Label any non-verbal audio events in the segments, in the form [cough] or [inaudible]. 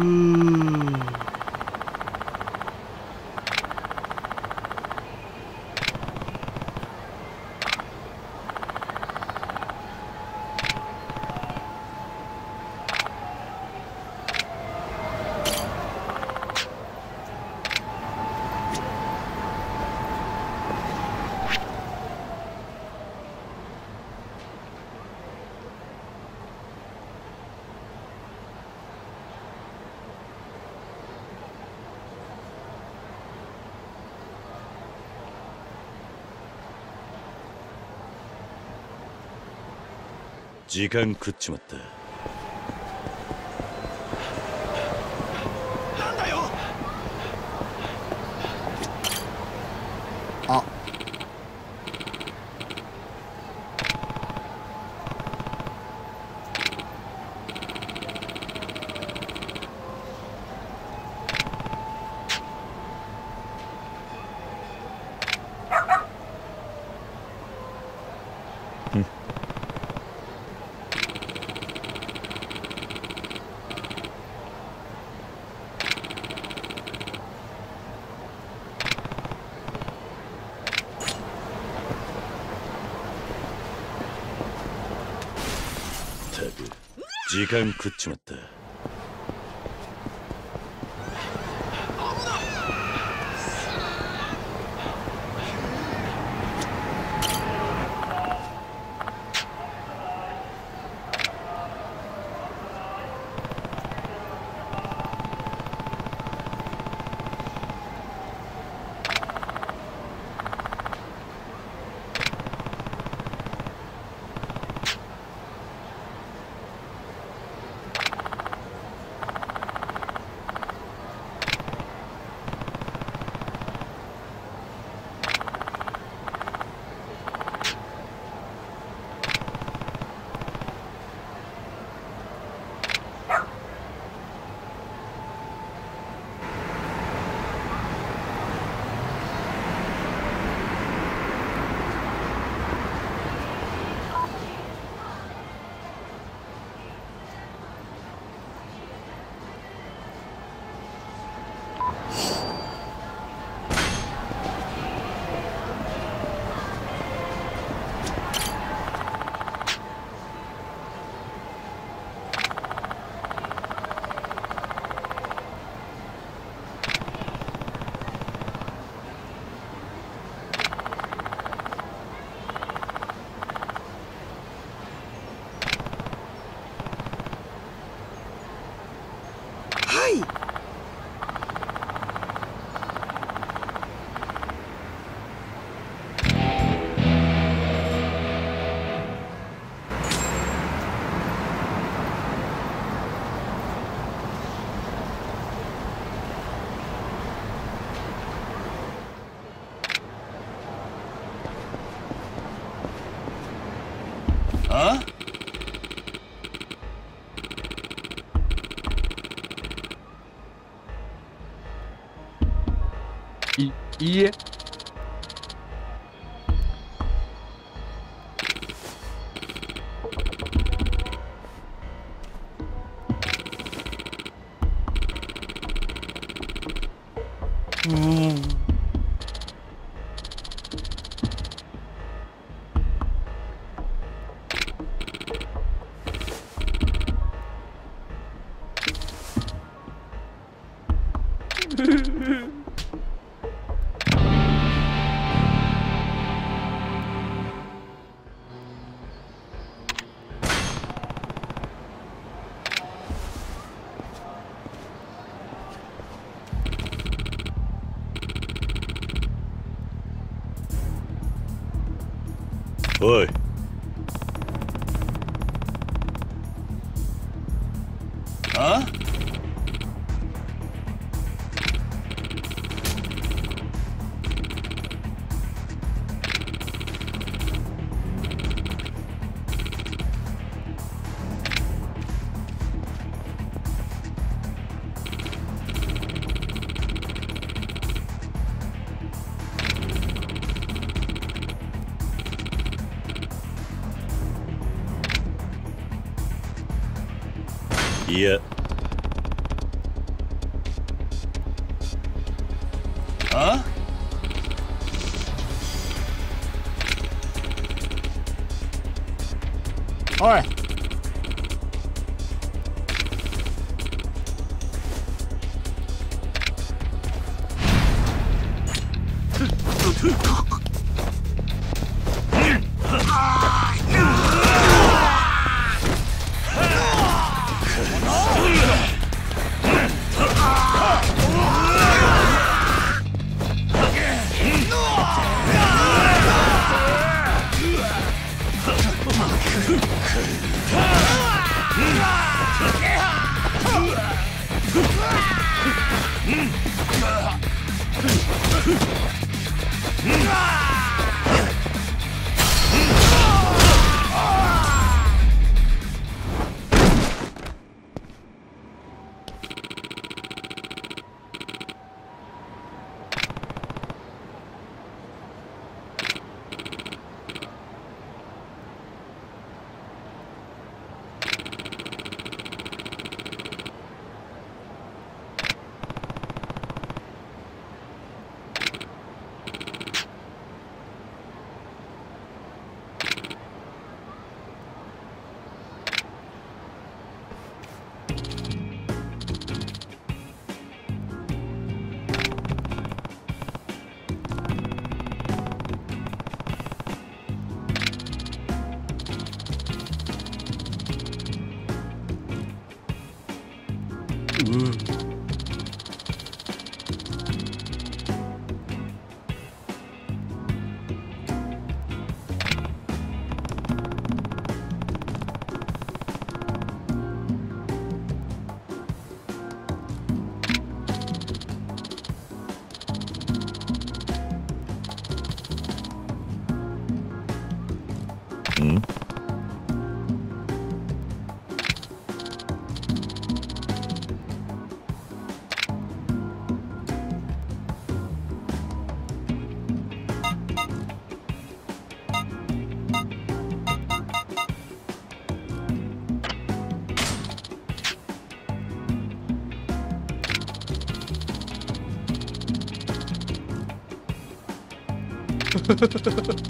うーん時間食っちまった。時間食っちまった。いあん。う [laughs]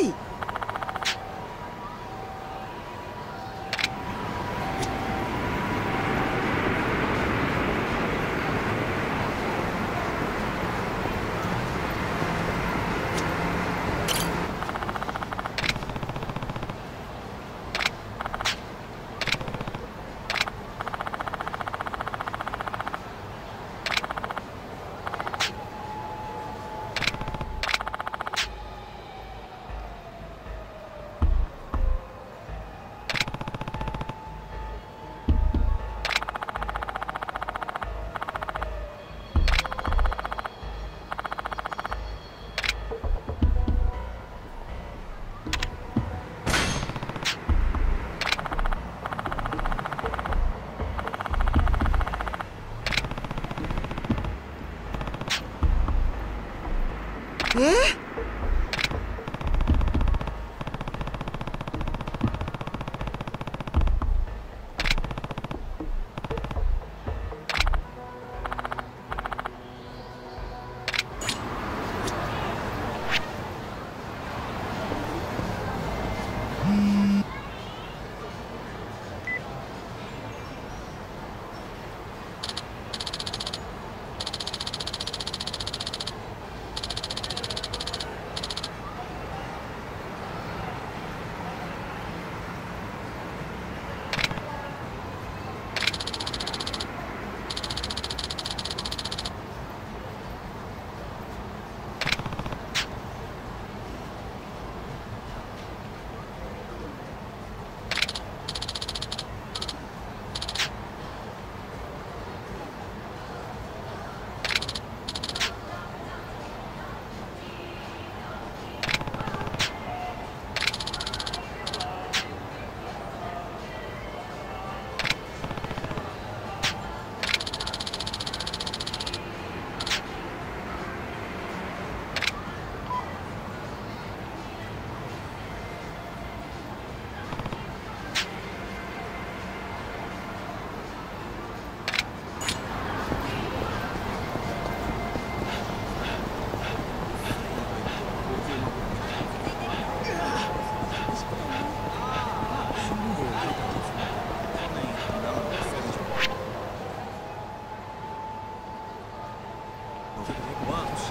Hey! 何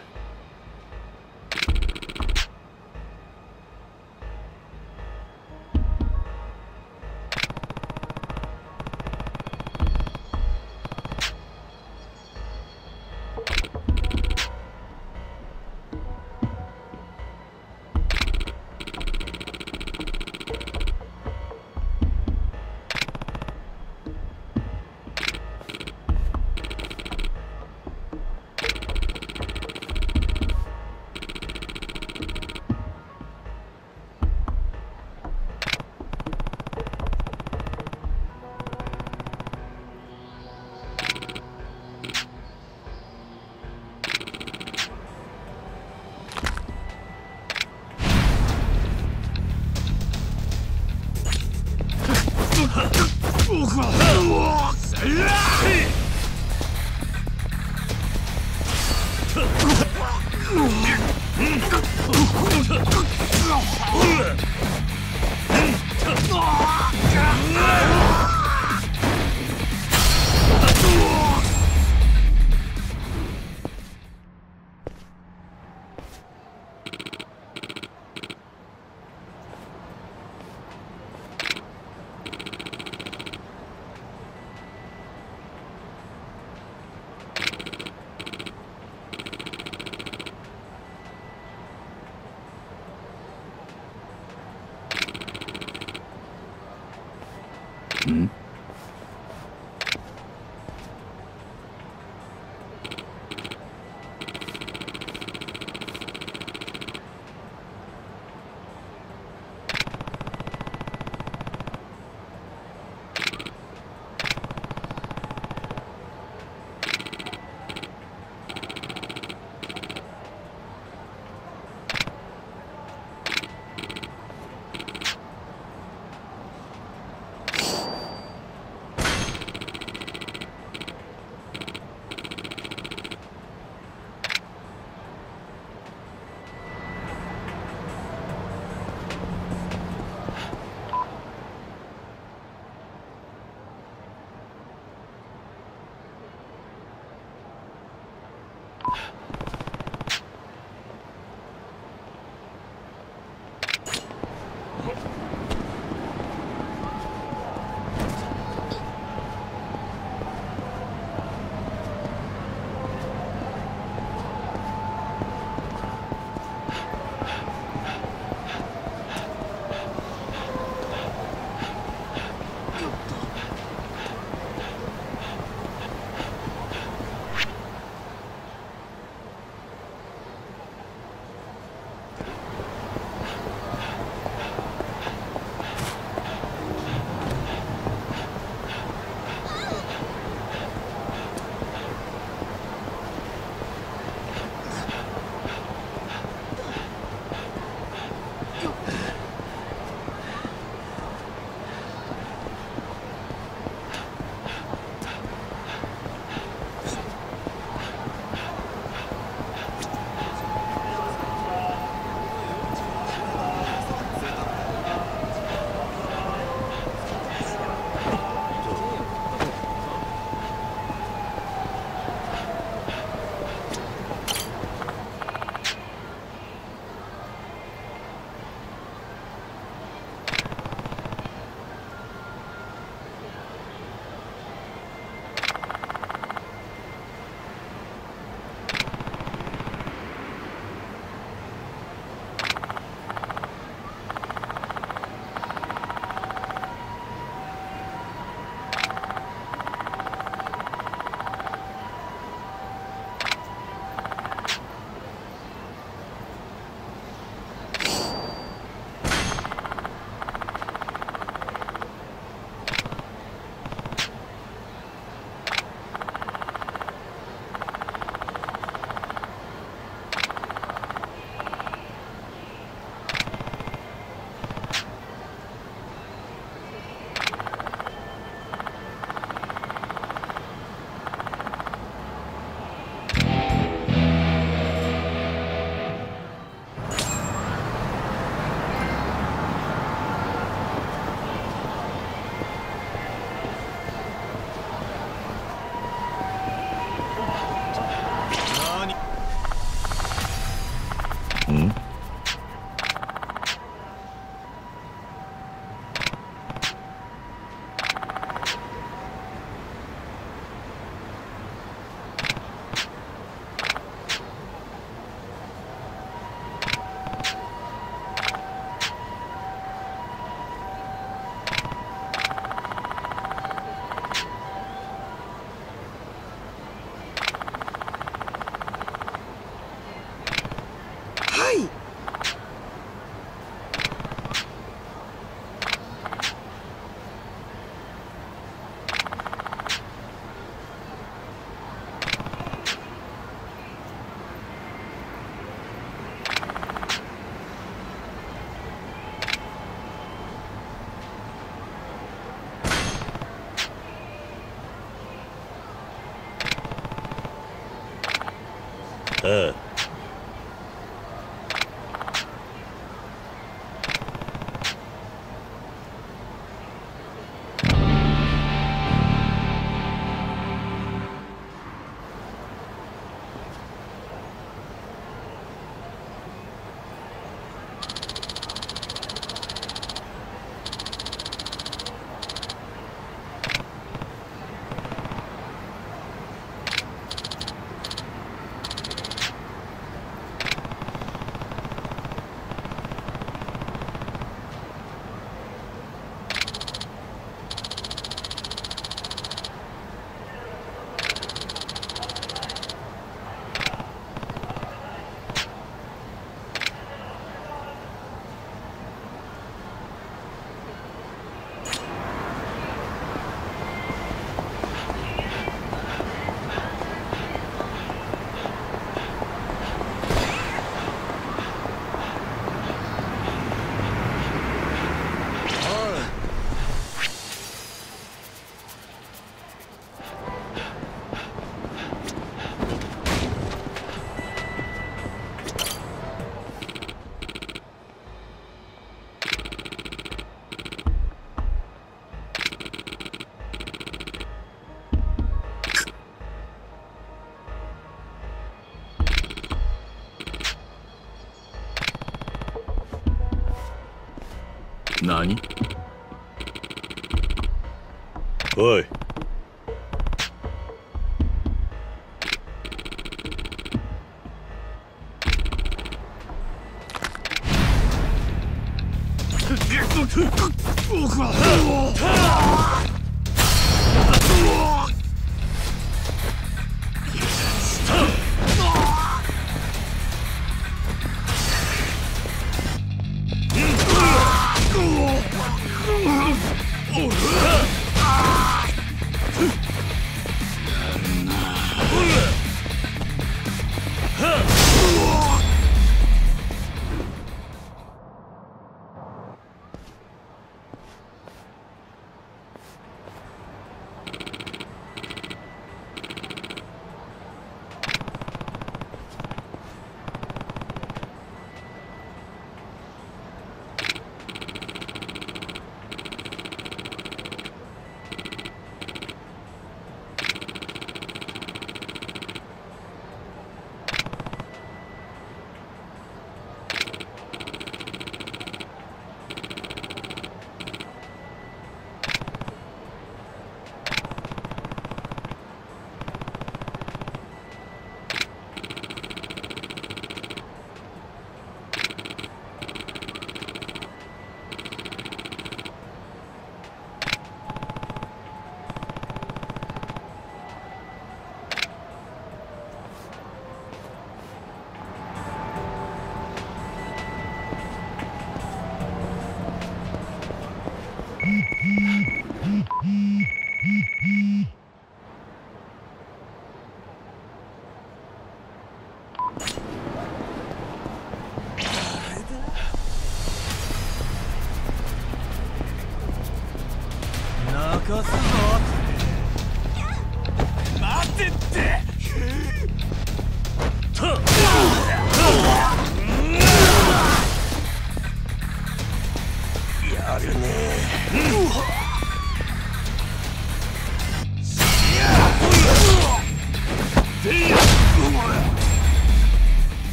Ugh! zdań あっ!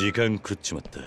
時間食っちまった。